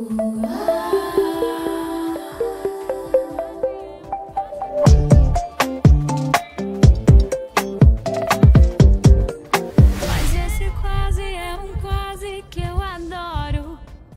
Ooh. Ah.